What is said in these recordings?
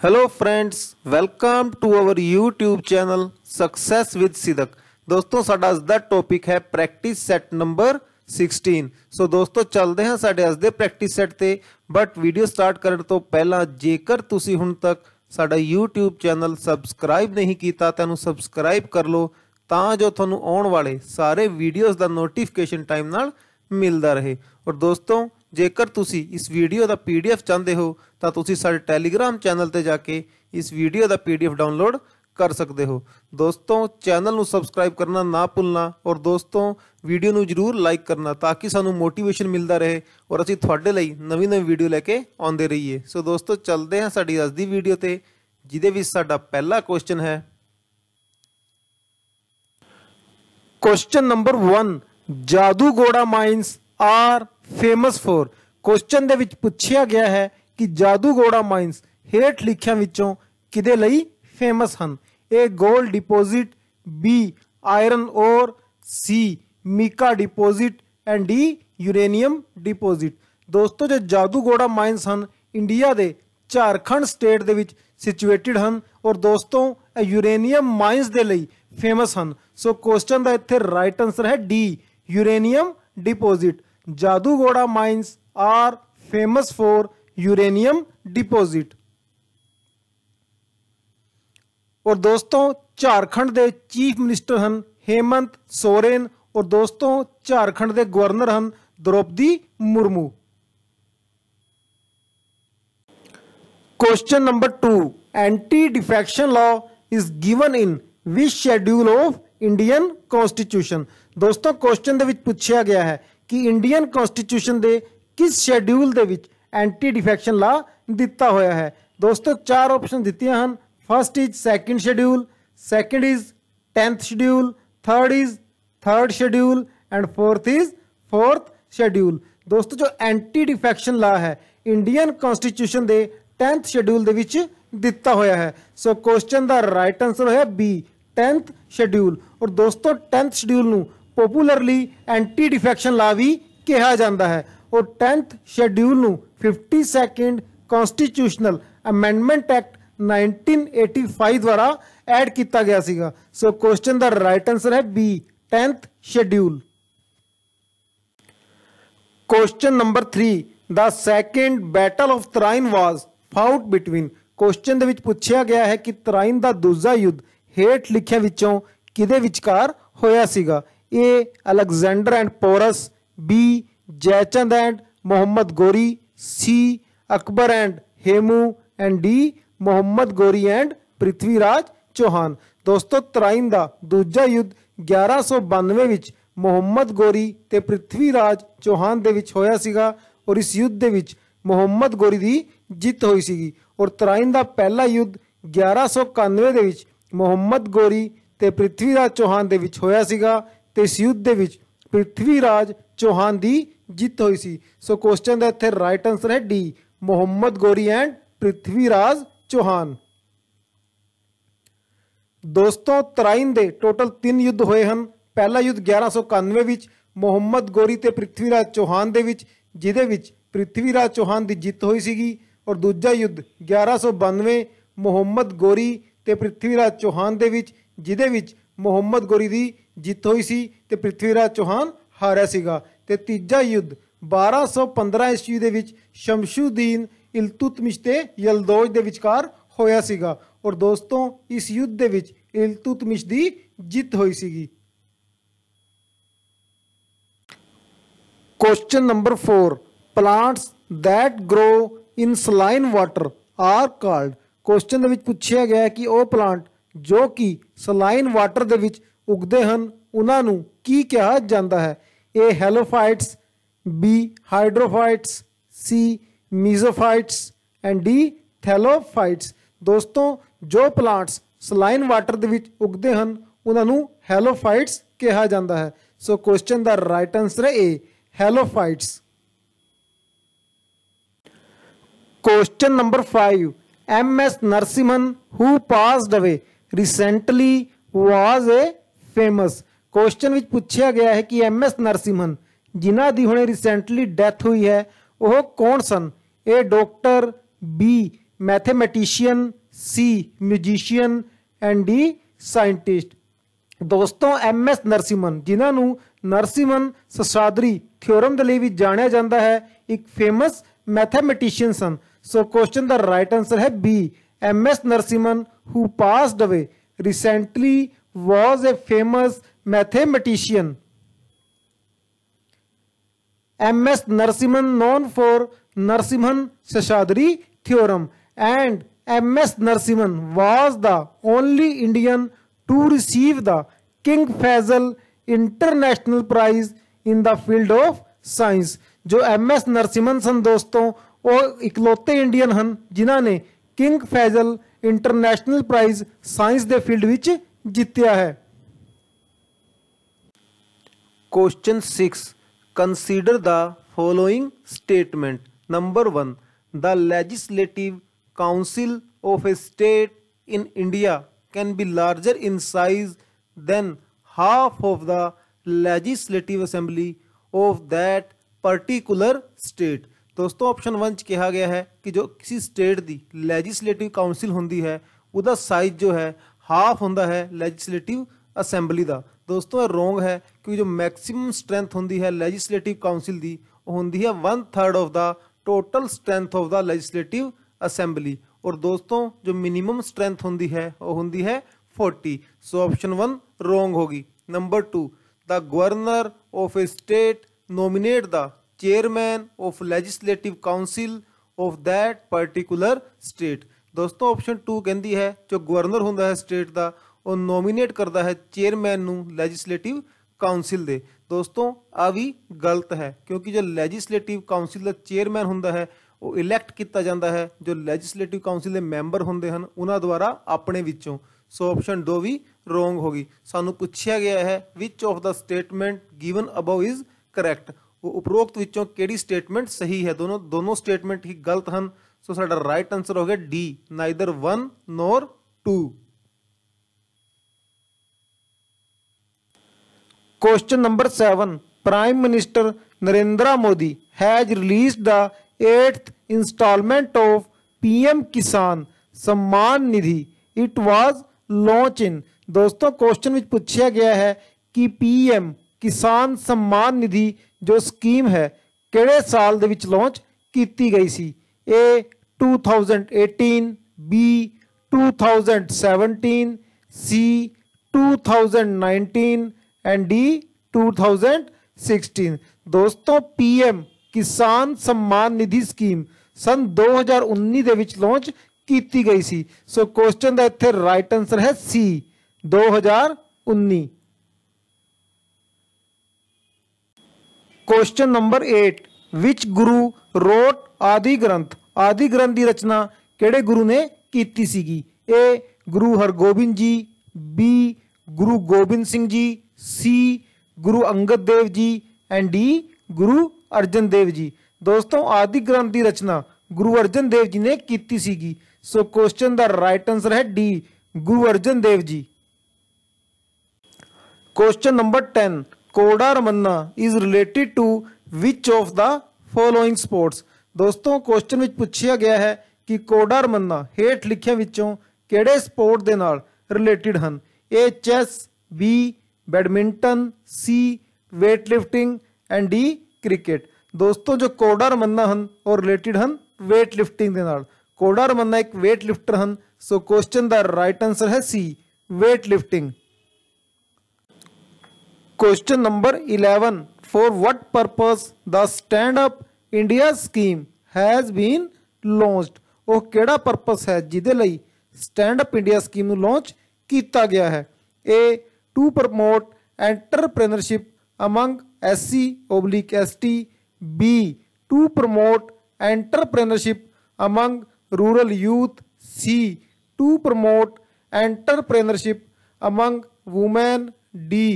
hello friends welcome to our YouTube channel success with Sidak ਦੋਸਤੋ ਸਾਡਾ ਅੱਜ ਦਾ ਟੌਪਿਕ ਹੈ ਪ੍ਰੈਕਟਿਸ ਸੈਟ ਨੰਬਰ 16 ਸੋ ਦੋਸਤੋ ਚੱਲਦੇ ਹਾਂ ਸਾਡੇ ਅੱਜ ਦੇ ਪ੍ਰੈਕਟਿਸ ਸੈਟ ਤੇ ਬਟ ਵੀਡੀਓ ਸਟਾਰਟ ਕਰਨ ਤੋਂ ਪਹਿਲਾਂ ਜੇਕਰ ਤੁਸੀਂ ਹੁਣ ਤੱਕ ਸਾਡਾ YouTube ਚੈਨਲ ਸਬਸਕ੍ਰਾਈਬ ਨਹੀਂ ਕੀਤਾ ਤਾਂ ਇਹਨੂੰ ਸਬਸਕ੍ਰਾਈਬ ਕਰ ਲਓ ਤਾਂ ਜੋ ਤੁਹਾਨੂੰ ਆਉਣ ਵਾਲੇ ਸਾਰੇ ਵੀਡੀਓਜ਼ ਦਾ ਨੋਟੀਫਿਕੇਸ਼ਨ ਟਾਈਮ ਨਾਲ ਮਿਲਦਾ ਰਹੇ ਔਰ ਦੋਸਤੋ ਜੇਕਰ ਤੁਸੀਂ ਇਸ ਵੀਡੀਓ ਦਾ ਪੀਡੀਐਫ ਚਾਹੁੰਦੇ ਹੋ ਤਾਂ ਤੁਸੀਂ ਸਾਡੇ ਟੈਲੀਗ੍ਰਾਮ ਚੈਨਲ ਤੇ ਜਾ ਕੇ ਇਸ ਵੀਡੀਓ ਦਾ ਪੀਡੀਐਫ ਡਾਊਨਲੋਡ ਕਰ ਸਕਦੇ ਹੋ ਦੋਸਤੋ ਚੈਨਲ ਨੂੰ ਸਬਸਕ੍ਰਾਈਬ ਕਰਨਾ ਨਾ ਭੁੱਲਣਾ ਔਰ ਦੋਸਤੋ ਵੀਡੀਓ ਨੂੰ ਜਰੂਰ ਲਾਈਕ ਕਰਨਾ ਤਾਂ ਕਿ ਸਾਨੂੰ ਮੋਟੀਵੇਸ਼ਨ ਮਿਲਦਾ ਰਹੇ ਔਰ ਅਸੀਂ ਤੁਹਾਡੇ ਲਈ ਨਵੀਂ ਨਵੀਂ ਵੀਡੀਓ ਲੈ ਕੇ ਆਉਂਦੇ ਰਹੀਏ ਸੋ ਦੋਸਤੋ ਚੱਲਦੇ ਹਾਂ ਸਾਡੀ ਅੱਜ ਦੀ ਵੀਡੀਓ ਤੇ ਜਿਹਦੇ ਵਿੱਚ ਸਾਡਾ ਪਹਿਲਾ ਕੁਐਸਚਨ ਹੈ question number 1 Jaduguda mines are famous for question ਦੇ ਵਿੱਚ ਪੁੱਛਿਆ ਗਿਆ ਹੈ ਕਿ ਜਾਦੂਗੋੜਾ ਮਾਈਨਸ ਹੇਠ ਲਿਖਿਆਂ ਵਿੱਚੋਂ ਕਿਦੇ ਲਈ ਫੇਮਸ ਹਨ ਏ 골ਡ ਡਿਪੋਜ਼ਿਟ ਬੀ ਆਇਰਨ ਔਰ C mica deposit and D uranium deposit ਦੋਸਤੋ ਜੋ ਜਾਦੂਗੋੜਾ ਮਾਈਨਸ ਹਨ ਇੰਡੀਆ ਦੇ ਝਾਰਖੰਡ ਸਟੇਟ ਦੇ ਵਿੱਚ ਸਿਚੁਏਟਿਡ ਹਨ ਔਰ ਦੋਸਤੋ ਇਹ ਯੂਰੇਨੀਅਮ ਮਾਈਨਸ ਦੇ ਲਈ ਫੇਮਸ ਹਨ ਸੋ ਕੁਐਸਚਨ ਦਾ ਇੱਥੇ ਰਾਈਟ ਆਨਸਰ ਹੈ D uranium deposit Jaduguda mines are famous for uranium deposit और दोस्तों, झारखंड के चीफ मिनिस्टर हैं हेमंत सोरेन और दोस्तों, झारखंड के गवर्नर हैं Draupadi Murmu. Question number two anti defection law is given in which schedule of Indian constitution दोस्तों क्वेश्चन पूछा गया है। ਕਿ ਇੰਡੀਅਨ ਕਨਸਟੀਟਿਊਸ਼ਨ ਦੇ ਕਿਸ ਸ਼ੈਡਿਊਲ ਦੇ ਵਿੱਚ ਐਂਟੀ ਡਿਫੈਕਸ਼ਨ ਲਾ ਦਿੱਤਾ ਹੋਇਆ ਹੈ ਦੋਸਤੋ ਚਾਰ ਆਪਸ਼ਨ ਦਿੱਤੀਆਂ ਹਨ first is second schedule second is 10th schedule third is third schedule and fourth is fourth schedule ਦੋਸਤੋ ਜੋ ਐਂਟੀ ਡਿਫੈਕਸ਼ਨ ਲਾ ਹੈ ਇੰਡੀਅਨ ਕਨਸਟੀਟਿਊਸ਼ਨ ਦੇ 10th ਸ਼ੈਡਿਊਲ ਦੇ ਵਿੱਚ ਦਿੱਤਾ ਹੋਇਆ ਹੈ ਸੋ ਕੁਐਸਚਨ ਦਾ ਰਾਈਟ ਆਨਸਰ ਹੋਇਆ ਬੀ 10th ਸ਼ੈਡਿਊਲ ਔਰ ਦੋਸਤੋ 10th ਸ਼ੈਡਿਊਲ ਨੂੰ ਪਪੂਲਰਲੀ ਐਂਟੀ ਡਿਫੈਕਸ਼ਨ ਲਾ ਵੀ ਕਿਹਾ ਜਾਂਦਾ ਹੈ ਔਰ 10th ਸ਼ੈਡਿਊਲ ਨੂੰ 52nd ਕਨਸਟੀਟਿਊਸ਼ਨਲ ਅਮੈਂਡਮੈਂਟ ਐਕਟ 1985 ਦੁਆਰਾ ਐਡ ਕੀਤਾ ਗਿਆ ਸੀਗਾ ਸੋ ਕੁਐਸਚਨ ਦਾ ਰਾਈਟ ਆਨਸਰ ਹੈ B 10th schedule Question number 3 The second battle of Train was fought between question ਦੇ ਵਿੱਚ ਪੁੱਛਿਆ ਗਿਆ ਹੈ ਕਿ ਤਰਾਇਨ ਦਾ ਦੂਜਾ ਯੁੱਧ ਹੇਠ ਲਿਖਿਆਂ ਵਿੱਚੋਂ ਕਿਹਦੇ ਵਿਚਕਾਰ ਹੋਇਆ ਸੀਗਾ A Alexander and Porus B Jaichand and Muhammad Ghori C Akbar and Hemu and D Muhammad Ghori and Prithviraj Chauhan ਦੋਸਤੋ ਤਰਾਇਨ ਦਾ ਦੂਜਾ ਯੁੱਧ 1192 ਵਿੱਚ ਮੁਹੰਮਦ ਗੋਰੀ ਤੇ ਪ੍ਰਿਥਵੀਰਾਜ ਚੌਹਾਨ ਦੇ ਵਿੱਚ ਹੋਇਆ ਸੀਗਾ ਔਰ ਇਸ ਯੁੱਧ ਦੇ ਵਿੱਚ ਮੁਹੰਮਦ ਗੋਰੀ ਦੀ ਜਿੱਤ ਹੋਈ ਸੀਗੀ ਔਰ ਤਰਾਇਨ ਦਾ ਪਹਿਲਾ ਯੁੱਧ 1191 ਦੇ ਵਿੱਚ ਮੁਹੰਮਦ ਗੋਰੀ ਤੇ ਪ੍ਰਿਥਵੀਰਾਜ ਚੌਹਾਨ ਦੇ ਵਿੱਚ ਹੋਇਆ ਸੀਗਾ ਤੇ ਇਸ ਯੁੱਧ ਦੇ ਵਿੱਚ ਪ੍ਰਿਥਵੀਰਾਜ ਚੌਹਾਨ ਦੀ ਜਿੱਤ ਹੋਈ ਸੀ ਸੋ ਕੁਐਸਚਨ ਦਾ ਇੱਥੇ ਰਾਈਟ ਆਨਸਰ ਹੈ ਡੀ ਮੁਹੰਮਦ ਗੋਰੀ ਐਂਡ ਪ੍ਰਿਥਵੀਰਾਜ ਚੌਹਾਨ ਦੋਸਤੋ ਤਰਾਇਨ ਦੇ ਟੋਟਲ 3 ਯੁੱਧ ਹੋਏ ਹਨ ਪਹਿਲਾ ਯੁੱਧ 1191 ਵਿੱਚ ਮੁਹੰਮਦ ਗੋਰੀ ਤੇ ਪ੍ਰਿਥਵੀਰਾਜ ਚੌਹਾਨ ਦੇ ਵਿੱਚ ਜਿਹਦੇ ਵਿੱਚ ਪ੍ਰਿਥਵੀਰਾਜ ਚੌਹਾਨ ਦੀ ਜਿੱਤ ਹੋਈ ਸੀਗੀ ਔਰ ਦੂਜਾ ਯੁੱਧ 1192 ਮੁਹੰਮਦ ਗੋਰੀ ਤੇ ਪ੍ਰਿਥਵੀਰਾਜ ਚੌਹਾਨ ਦੇ ਵਿੱਚ ਜਿਹਦੇ ਵਿੱਚ ਮੁਹੰਮਦ ਗੋਰੀ ਦੀ ਜਿੱਤ ਹੋਈ ਸੀ ਤੇ ਪ੍ਰਿਥਵੀਰਾਜ ਚੌਹਾਨ ਹਾਰਿਆ ਸੀਗਾ ਤੇ ਤੀਜਾ ਯੁੱਧ 1215 ਈਸਵੀ ਦੇ ਵਿੱਚ ਸ਼ਮਸ਼ੂਦੀਨ ਇਲਤੁਤਮਿਸ਼ ਤੇ ਯਲਦੋਜ ਦੇ ਵਿਚਕਾਰ ਹੋਇਆ ਸੀਗਾ ਔਰ ਦੋਸਤੋ ਇਸ ਯੁੱਧ ਦੇ ਵਿੱਚ ਇਲਤੁਤਮਿਸ਼ ਦੀ ਜਿੱਤ ਹੋਈ ਸੀਗੀ Question number 4 Plants that grow in saline water are called question ਦੇ ਵਿੱਚ ਪੁੱਛਿਆ ਗਿਆ ਹੈ ਕਿ ਉਹ ਪਲਾਂਟ ਜੋ ਕਿ ਸਲਾਈਨ ਵਾਟਰ ਦੇ ਵਿੱਚ ਉਗਦੇ ਹਨ ਉਹਨਾਂ ਨੂੰ ਕੀ ਕਿਹਾ ਜਾਂਦਾ ਹੈ A halophytes B hydrophytes C mesophytes and D thallophytes ਦੋਸਤੋ ਜੋ ਪਲਾਂਟਸ ਸਲਾਈਨ ਵਾਟਰ ਦੇ ਵਿੱਚ ਉਗਦੇ ਹਨ ਉਹਨਾਂ ਨੂੰ ਹੈਲੋਫਾਈਟਸ ਕਿਹਾ ਜਾਂਦਾ ਹੈ ਸੋ ਕੁਐਸਚਨ ਦਾ ਰਾਈਟ ਆਨਸਰ ਹੈ A halophytes Question number 5 M.S. Narsimhan who passed away recently was a famous question ਵਿੱਚ ਪੁੱਛਿਆ ਗਿਆ ਹੈ ਕਿ ਐਮ ਐਸ ਨਰਸਿਮਹਨ ਜਿਨ੍ਹਾਂ ਦੀ ਹੁਣੇ ਰੀਸੈਂਟਲੀ ਡੈਥ ਹੋਈ ਹੈ ਉਹ ਕੌਣ ਸਨ ਇਹ doctor B mathematician C musician and D scientist ਦੋਸਤੋ ਐਮ ਐਸ ਨਰਸਿਮਨ ਜਿਨ੍ਹਾਂ ਨੂੰ ਨਰਸਿਮਨ ਸਸਾਦਰੀ ਥਿਓਰਮ ਦੇ ਲਈ ਵੀ ਜਾਣਿਆ ਜਾਂਦਾ ਹੈ ਇੱਕ ਫੇਮਸ ਮੈਥਮੈਟੀਸ਼ੀਅਨ ਸਨ ਸੋ ਕੁਐਸਚਨ ਦਾ ਰਾਈਟ ਆਨਸਰ ਹੈ B M S Narasimhan who passed away recently was a famous mathematician M S Narasimhan known for Narasimhan Seshadri theorem and M S Narasimhan was the only Indian to receive the King Faisal International Prize in the field of science जो M S Narasimhan सन दोस्तों और इकलौते Indian हैं जिन्होंने King Faisal International Prize science के field में जितया है। ਹੈ Question 6. Consider the following statement. Number 1. The Legislative Council of a state in India can be larger in size than half of the legislative assembly of that particular state ਦੋਸਤੋ option 1 ਚ ਕਿਹਾ ਗਿਆ ਹੈ ਕਿ ਜੋ ਕਿਸੇ ਸਟੇਟ ਦੀ legislative council ਹੁੰਦੀ ਹੈ ਉਹਦਾ ਸਾਈਜ਼ ਜੋ ਹੈ ਹਾਫ ਹੁੰਦਾ ਹੈ ਲੈਜਿਸਲੇਟਿਵ ਅਸੈਂਬਲੀ ਦਾ ਦੋਸਤੋ ਇਹ ਰੋਂਗ ਹੈ ਕਿਉਂਕਿ ਜੋ ਮੈਕਸਿਮਮ ਸਟਰੈਂਥ ਹੁੰਦੀ ਹੈ ਲੈਜਿਸਲੇਟਿਵ ਕਾਉਂਸਲ ਦੀ ਉਹ ਹੁੰਦੀ ਹੈ 1/3 of the total strength of the legislative assembly ਔਰ ਦੋਸਤੋ ਜੋ ਮਿਨੀਮਮ ਸਟਰੈਂਥ ਹੁੰਦੀ ਹੈ ਉਹ ਹੁੰਦੀ ਹੈ 40 ਸੋ ਆਪਸ਼ਨ 1 ਰੋਂਗ ਹੋਗੀ number 2 the governor of a state nominate the chairman of legislative council of that particular state ਦੋਸਤੋ ਆਪਸ਼ਨ 2 ਕਹਿੰਦੀ ਹੈ ਜੋ ਗਵਰਨਰ ਹੁੰਦਾ ਹੈ ਸਟੇਟ ਦਾ ਉਹ ਨੋਮੀਨੇਟ ਕਰਦਾ ਹੈ ਚੇਅਰਮੈਨ ਨੂੰ ਲੈਜਿਸਲੇਟਿਵ ਕਾਉਂਸਲ ਦੇ। ਦੋਸਤੋ, ਆ ਵੀ ਗਲਤ ਹੈ, ਕਿਉਂਕਿ ਜੋ ਲੈਜਿਸਲੇਟਿਵ ਕਾਉਂਸਲ ਦਾ ਚੇਅਰਮੈਨ ਹੁੰਦਾ ਹੈ, ਉਹ ਇਲੈਕਟ ਕੀਤਾ ਜਾਂਦਾ ਹੈ। ਜੋ ਲੈਜਿਸਲੇਟਿਵ ਕਾਉਂਸਲ ਦੇ ਮੈਂਬਰ ਹੁੰਦੇ ਹਨ, ਉਹਨਾਂ ਦੁਆਰਾ ਆਪਣੇ ਵਿੱਚੋਂ। ਸੋ ਆਪਸ਼ਨ 2 ਵੀ ਰੋਂਗ ਹੋ ਗਈ। ਸਾਨੂੰ ਪੁੱਛਿਆ ਗਿਆ ਹੈ which of the statement given above is correct ਉਹ ਉਪਰੋਕਤ ਵਿੱਚੋਂ ਕਿਹੜੀ ਸਟੇਟਮੈਂਟ ਸਹੀ ਹੈ? ਦੋਨੋਂ ਦੋਨੋਂ ਸਟੇਟਮੈਂਟ ਹੀ ਗਲਤ ਹਨ। ਸੋ ਸਾਡਾ ਰਾਈਟ ਆਨਸਰ ਹੋ ਗਿਆ D neither 1 nor 2 Question number 7. Prime Minister Narendra Modi has released the 8th installment of PM Kisan Samman Nidhi. It was launched in ਦੋਸਤੋ ਕੁਐਸਚਨ ਵਿੱਚ ਪੁੱਛਿਆ ਗਿਆ ਹੈ ਕਿ PM ਕਿਸਾਨ सम्मान ਨਿਧੀ ਜੋ ਸਕੀਮ ਹੈ ਕਿਹੜੇ ਸਾਲ ਦੇ ਵਿੱਚ ਲਾਂਚ ਕੀਤੀ ਗਈ ਸੀ A 2018 B 2017 C 2019 and D 2016 ਦੋਸਤੋ ਪੀਐਮ ਕਿਸਾਨ सम्मान ਨਿਧੀ ਸਕੀਮ ਸਨ 2019 ਦੇ ਵਿੱਚ ਲਾਂਚ ਕੀਤੀ ਗਈ ਸੀ ਸੋ ਕੁਐਸਚਨ ਦਾ ਇੱਥੇ ਰਾਈਟ ਆਨਸਰ ਹੈ ਸੀ 2019 ਕੁਐਸਚਨ ਨੰਬਰ 8 ਵਿਚ ਗੁਰੂ ਰੋਟ ਆਦਿ ਗ੍ਰੰਥ ਆਦਿ ਗ੍ਰੰਥ ਦੀ ਰਚਨਾ ਕਿਹੜੇ ਗੁਰੂ ਨੇ ਕੀਤੀ ਸੀਗੀ ਏ Guru Hargobind ji B Guru Gobind Singh ji C Guru Angad Dev ji and D Guru Arjan Dev ji ਦੋਸਤੋ ਆਦਿ ਗ੍ਰੰਥ ਦੀ ਰਚਨਾ ਗੁਰੂ ਅਰਜਨ ਦੇਵ ਜੀ ਨੇ ਕੀਤੀ ਸੀਗੀ ਸੋ ਕੁਐਸਚਨ ਦਾ ਰਾਈਟ ਆਨਸਰ ਹੈ D Guru Arjan Dev ji question number 10 Koda Ramanna is related to which of the following sports ਦੋਸਤੋ ਕੁਐਸਚਨ ਵਿੱਚ ਪੁੱਛਿਆ ਗਿਆ ਹੈ ਕਿ ਕੋਡਾ ਰਮੰਨਾ ਹੇਠ ਲਿਖਿਆਂ ਵਿੱਚੋਂ ਕਿਹੜੇ ਸਪੋਰਟ ਦੇ ਨਾਲ ਰਿਲੇਟਡ ਹਨ ਏ chess B Badminton C weight lifting and D cricket ਦੋਸਤੋ ਜੋ ਕੋਡਾ ਰਮੰਨਾ ਹਨ ਉਹ ਰਿਲੇਟਡ ਹਨ weight lifting ਦੇ ਨਾਲ ਕੋਡਾ ਰਮੰਨਾ ਇੱਕ weight lifter ਹਨ ਸੋ ਕੁਐਸਚਨ ਦਾ ਰਾਈਟ ਆਨਸਰ ਹੈ C weight lifting Question number 11. For what purpose the Stand Up India scheme has been launched? ਉਹ ਕਿਹੜਾ ਪਰਪਸ ਹੈ ਜਿਹਦੇ ਲਈ ਸਟੈਂਡ ਅਪ ਇੰਡੀਆ ਸਕੀਮ ਨੂੰ ਲਾਂਚ ਕੀਤਾ ਗਿਆ ਹੈ A to promote entrepreneurship among S C oblique S T B to promote entrepreneurship among rural youth C to promote entrepreneurship among women D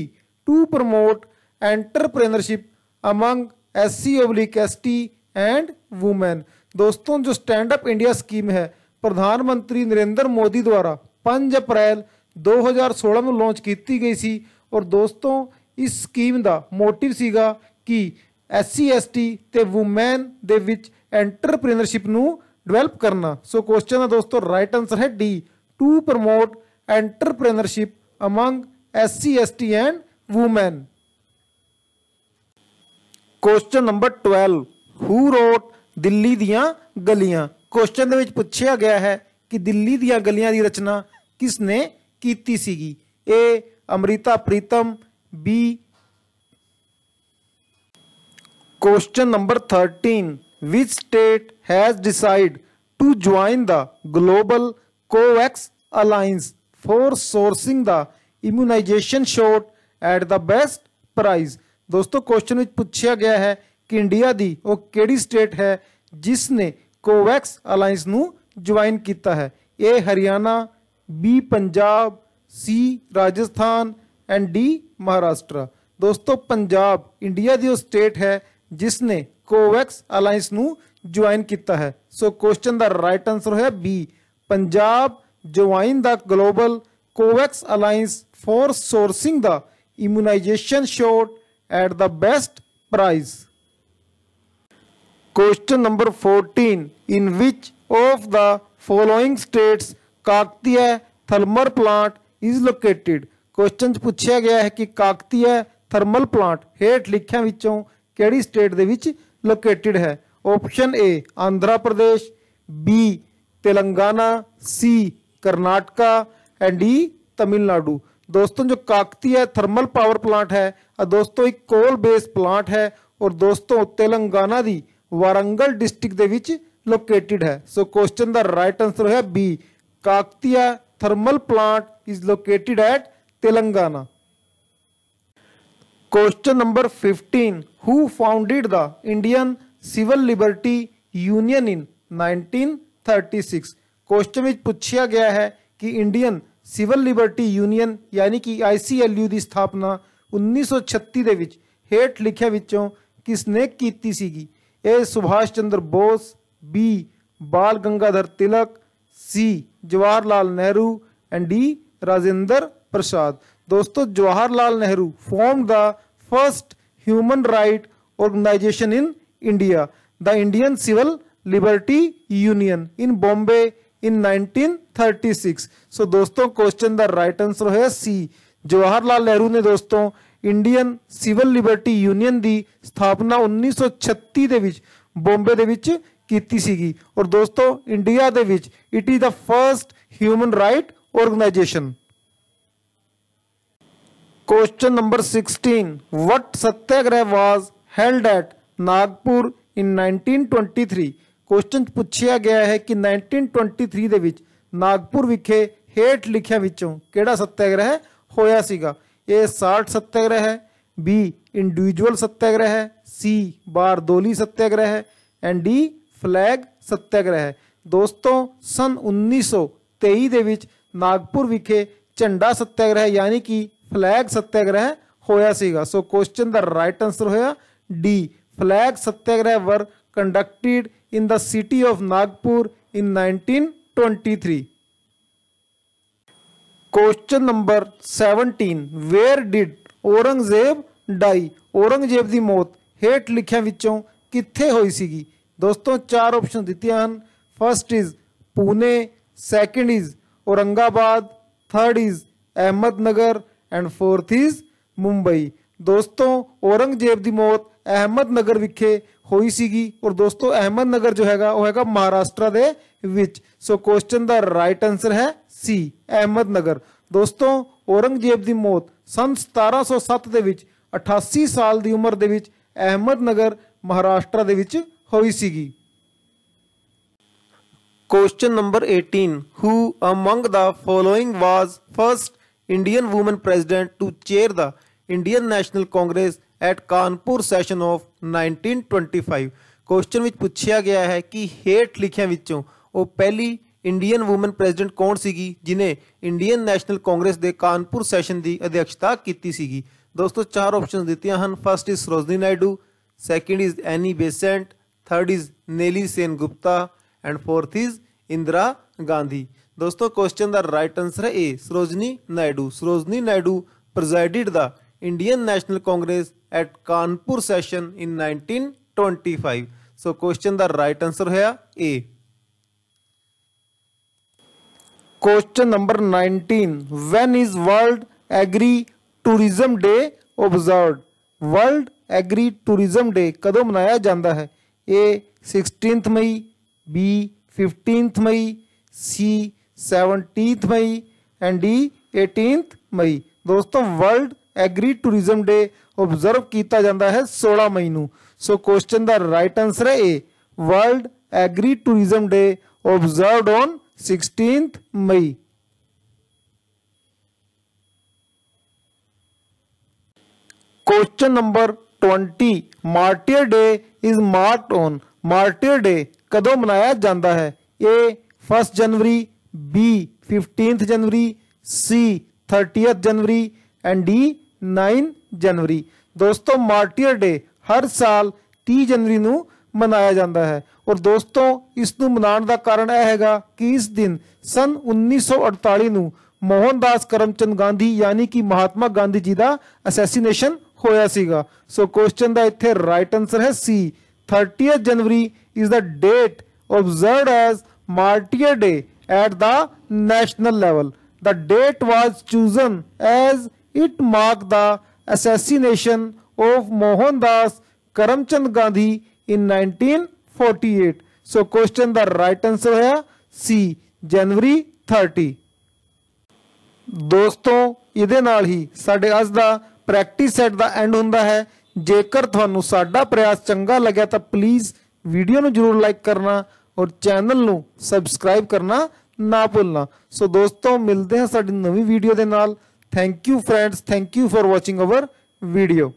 to promote entrepreneurship among S C oblique S T and women दोस्तों, जो stand Up India scheme है, प्रधानमंत्री नरेंद्र मोदी द्वारा, पंज अप्रैल 2016 ਨੂੰ launch ਕੀਤੀ ਗਈ ਸੀ ਔਰ ਦੋਸਤੋ ਇਸ ਸਕੀਮ ਦਾ ਮੋਟਿਵ ਸੀਗਾ ਕਿ SC ST ਤੇ ਔਮਨ ਦੇ ਵਿੱਚ ਐਂਟਰਪ੍ਰੀਨਰਸ਼ਿਪ ਨੂੰ ਡਿਵੈਲਪ ਕਰਨਾ ਸੋ ਕੁਐਸਚਨ ਦਾ ਦੋਸਤੋ ਰਾਈਟ ਆਨਸਰ ਹੈ D to promote entrepreneurship among SC ST and women question number 12 who wrote Delhi ਦੀਆਂ ਗਲੀਆਂ ਕੁਐਸਚਨ ਦੇ ਵਿੱਚ ਪੁੱਛਿਆ ਗਿਆ ਹੈ ਕਿ ਦਿੱਲੀ ਦੀਆਂ ਗਲੀਆਂ ਦੀ ਰਚਨਾ ਕਿਸ ਨੇ ਕੀਤੀ ਸੀਗੀ A Amrita Pritam B Question number 13. Which state has decided to join the global COVAX alliance for sourcing the immunization shot at the best price? ਦੋਸਤੋ ਕੁਐਸਚਨ ਵਿੱਚ ਪੁੱਛਿਆ ਗਿਆ ਹੈ ਕਿ ਇੰਡੀਆ ਦੀ ਉਹ ਕਿਹੜੀ ਸਟੇਟ ਹੈ ਜਿਸ ਨੇ ਕੋਵੈਕਸ ਅਲਾਈਅੰਸ ਨੂੰ ਜੁਆਇਨ ਕੀਤਾ ਹੈ ਏ Haryana B Punjab C Rajasthan and D Maharashtra ਦੋਸਤੋ ਪੰਜਾਬ ਇੰਡੀਆ ਦੀ ਉਹ ਸਟੇਟ ਹੈ ਜਿਸ ਨੇ ਕੋਵੈਕਸ ਅਲਾਈਅੰਸ ਨੂੰ ਜੁਆਇਨ ਕੀਤਾ ਹੈ ਸੋ ਕੁਐਸਚਨ ਦਾ ਰਾਈਟ ਆਨਸਰ ਹੈ B Punjab join the global Covax alliance for sourcing the immunization shot at the best price question number 14 in which of the following states Kaktiya thermal plant is located? Question 'ਚ ਪੁੱਛਿਆ ਗਿਆ ਹੈ ਕਿ Kakatiya thermal plant ਹੇਠ ਲਿਖਿਆਂ ਵਿੱਚੋਂ ਕਿਹੜੀ state ਦੇ ਵਿੱਚ ਲੋਕੇਟਿਡ ਹੈ option A Andhra Pradesh B Telangana C Karnataka and D Tamil Nadu ਦੋਸਤੋ ਜੋ ਕਾਕਤੀਆ ਥਰਮਲ ਪਾਵਰ ਪਲਾਂਟ ਹੈ ਆ ਦੋਸਤੋ ਇੱਕ ਕੋਲ ਬੇਸ ਪਲਾਂਟ ਹੈ ਔਰ ਦੋਸਤੋ ਤੇਲੰਗਾਨਾ ਦੀ ਵਾਰੰਗਲ ਡਿਸਟ੍ਰਿਕਟ ਦੇ ਵਿੱਚ ਲੋਕੇਟਿਡ ਹੈ ਸੋ ਕੁਐਸਚਨ ਦਾ ਰਾਈਟ ਆਨਸਰ ਹੈ B Kakatiya thermal plant is located at Telangana Question number 15. Who founded the Indian Civil Liberty Union in 1936? Question ਵਿੱਚ ਪੁੱਛਿਆ ਗਿਆ ਹੈ ਕਿ ਇੰਡੀਅਨ ਸਿਵਲ ਲਿਬਰਟੀ ਯੂਨੀਅਨ ਯਾਨੀ ਕਿ ICLU ਦੀ ਸਥਾਪਨਾ 1936 ਦੇ ਵਿੱਚ ਹੇਠ ਲਿਖਿਆ ਵਿੱਚੋਂ ਕਿਸ ਨੇ ਕੀਤੀ ਸੀਗੀ ਏ Subhash Chandra Bose B Bal Gangadhar Tilak C Jawahar Lal Nehru and D Rajendra Prasad ਦੋਸਤੋ Jawahar Lal Nehru formed the first human right organization in India, the Indian Civil Liberty Union in Bombay in 1936. ਸੋ ਦੋਸਤੋ ਕੁਐਸਚਨ ਦਾ ਰਾਈਟ ਆਨਸਰ ਹੋਇਆ ਸੀ ਜਵਾਹਰ ਲਾਲ ਨਹਿਰੂ ਨੇ ਦੋਸਤੋ ਇੰਡੀਅਨ ਸਿਵਲ ਲਿਬਰਟੀ ਯੂਨੀਅਨ ਦੀ ਸਥਾਪਨਾ 1936 ਦੇ ਵਿੱਚ ਬੰਬੇ ਦੇ ਵਿੱਚ ਕੀਤੀ ਸੀਗੀ ਔਰ ਦੋਸਤੋ ਇੰਡੀਆ ਦੇ ਵਿੱਚ it is the first human right organisation Question number 16. What satyagraha was held at Nagpur in 1923? Question ਪੁੱਛਿਆ ਗਿਆ ਹੈ ਕਿ 1923 ਦੇ ਵਿੱਚ ਨਾਗਪੁਰ ਵਿਖੇ ਹੇਠ ਲਿਖਿਆਂ ਵਿੱਚੋਂ ਕਿਹੜਾ ਸੱਤਿਆਗ੍ਰਹਿ ਹੋਇਆ ਸੀਗਾ ਇਹ ਸਾਲਟ ਸੱਤਿਆਗ੍ਰਹਿ ਹੈ ਬੀ ਇੰਡੀਵਿਜੂਅਲ ਸੱਤਿਆਗ੍ਰਹਿ ਹੈ ਸੀ ਬਾਰਦੋਲੀ ਸੱਤਿਆਗ੍ਰਹਿ ਹੈ ਐਂਡ ਡੀ ਫਲੈਗ ਸੱਤਿਆਗ੍ਰਹਿ ਹੈ ਦੋਸਤੋ ਸਨ 1923 ਦੇ ਵਿੱਚ ਨਾਗਪੁਰ ਵਿਖੇ ਝੰਡਾ ਸੱਤਿਆਗ੍ਰਹਿ ਯਾਨੀ ਕਿ ਫਲੈਗ ਸੱਤਿਆਗ੍ਰਹਿ ਹੋਇਆ ਸੀਗਾ ਸੋ ਕੁਐਸਚਨ ਦਾ ਰਾਈਟ ਆਨਸਰ ਹੋਇਆ D flag Satyagraha were conducted in the city of Nagpur in 1923 question number 17 where did Aurangzeb die Aurangzeb ਦੀ ਮੌਤ ਹੇਠ ਲਿਖਿਆਂ ਵਿੱਚੋਂ ਕਿੱਥੇ ਹੋਈ ਸੀਗੀ ਦੋਸਤੋ ਚਾਰ ਆਪਸ਼ਨ ਦਿੱਤੀਆਂ ਹਨ first is Pune second is Aurangabad third is Ahmednagar and fourth is Mumbai ਦੋਸਤੋ ਔਰੰਗਜ਼ੇਬ ਦੀ ਮੌਤ ਅਹਿਮਦਨਗਰ ਵਿਖੇ ਹੋਈ ਸੀਗੀ ਔਰ ਦੋਸਤੋ ਅਹਿਮਦਨਗਰ ਜੋ ਹੈਗਾ ਉਹ ਹੈਗਾ ਮਹਾਰਾਸ਼ਟਰ ਦੇ ਵਿੱਚ ਸੋ ਕੁਐਸਚਨ ਦਾ ਰਾਈਟ ਆਨਸਰ ਹੈ ਸੀ ਅਹਿਮਦਨਗਰ ਦੋਸਤੋ ਔਰੰਗਜ਼ੇਬ ਦੀ ਮੌਤ ਸਨ 1707 ਦੇ ਵਿੱਚ 88 ਸਾਲ ਦੀ ਉਮਰ ਦੇ ਵਿੱਚ ਅਹਿਮਦਨਗਰ ਮਹਾਰਾਸ਼ਟਰ ਦੇ ਵਿੱਚ ਹੋਈ ਸੀਗੀ Question number 18. Who among the following was first Indian woman president to chair the Indian National Congress at Kanpur session of 1925? Question ਵਿੱਚ ਪੁੱਛਿਆ ਗਿਆ ਹੈ ਕਿ ਹੇਠ ਲਿਖਿਆਂ ਵਿੱਚੋਂ ਉਹ ਪਹਿਲੀ ਇੰਡੀਅਨ ਵੂਮਨ ਪ੍ਰੈਜ਼ੀਡੈਂਟ ਕੌਣ ਸੀਗੀ, ਜਿਨੇ ਇੰਡੀਅਨ ਨੈਸ਼ਨਲ ਕਾਂਗਰਸ ਦੇ ਕਾਨਪੁਰ ਸੈਸ਼ਨ ਦੀ ਅਧਿਕਸ਼ਤਾ ਕੀਤੀ ਸੀਗੀ ਦੋਸਤੋ, ਚਾਰ ਆਪਸ਼ਨਸ ਦਿੱਤੀਆਂ ਹਨ first is Sarojini Naidu second is Annie Besant third is Nellie Sen Gupta and fourth is Indira Gandhi दोस्तों क्वेश्चन द राइट आंसर है A Sarojini Naidu Sarojini Naidu presided the Indian National Congress at Kanpur session in 1925 so question the right answer है A question number 19 when is World Agri Tourism Day observe World Agri Tourism Day कदों मनाया जाता है? A 16th May B 15th May C 17th May and D 18th May ਦੋਸਤੋ world agri tourism day observe ਕੀਤਾ ਜਾਂਦਾ ਹੈ 16 ਮਈ ਨੂੰ ਸੋ question ਦਾ ਰਾਈਟ ਆਨਸਰ ਹੈ A world agri tourism day observed on 16th May question number 20 martyr day is marked on martyr day कदों मनाया जाता है A first January B fifteenth January C thirtieth January and D nine January दोस्तों martyr day हर साल 30 ਜਨਵਰੀ ਨੂੰ ਮਨਾਇਆ ਜਾਂਦਾ ਹੈ ਔਰ ਦੋਸਤੋ ਇਸ ਨੂੰ ਮਨਾਉਣ ਦਾ ਕਾਰਨ ਇਹ ਹੈਗਾ ਕਿ ਇਸ ਦਿਨ ਸਨ 1948 ਨੂੰ ਮੋਹਨਦਾਸ ਕਰਮਚੰਦ ਗਾਂਧੀ ਯਾਨੀ ਕਿ ਮਹਾਤਮਾ ਗਾਂਧੀ ਜੀ ਦਾ ਅਸੈਸੀਨੇਸ਼ਨ ਹੋਇਆ ਸੀਗਾ ਸੋ ਕੁਐਸਚਨ ਦਾ ਇੱਥੇ ਰਾਈਟ ਆਨਸਰ ਹੈ C 30th January is the date observed as martyr day at the national level the date was chosen as it marked the assassination of mohandas karamchand gandhi in 1948 so question the right answer ਹੋਇਆ C ਜਨਵਰੀ 30 ਦੋਸਤੋ ਇਹਦੇ ਨਾਲ ਹੀ ਸਾਡੇ ਅੱਜ ਦਾ practice set का end हों जेकर थोड़ा प्रयास चंगा लग्या तो प्लीज़ वीडियो में ज़रूर लाइक करना और चैनल में सबसक्राइब करना ना भूलना सो दोस्तों मिलते हैं सा नवी वीडियो के नाल thank you friends thank you for watching our video